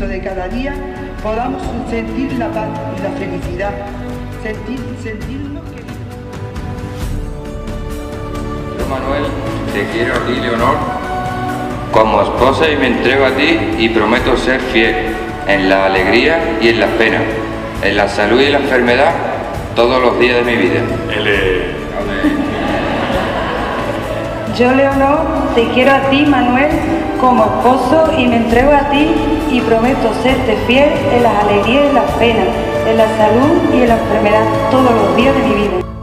cada día podamos sentir la paz y la felicidad, sentir, sentirnos que... Yo, Manuel, te quiero a ti, Leonor, como esposa y me entrego a ti y prometo ser fiel en la alegría y en las penas, en la salud y la enfermedad, todos los días de mi vida. Yo, Leonor, te quiero a ti, Manuel, como esposo y me entrego a ti y prometo serte fiel en las alegrías y las penas, en la salud y en la enfermedad todos los días de mi vida.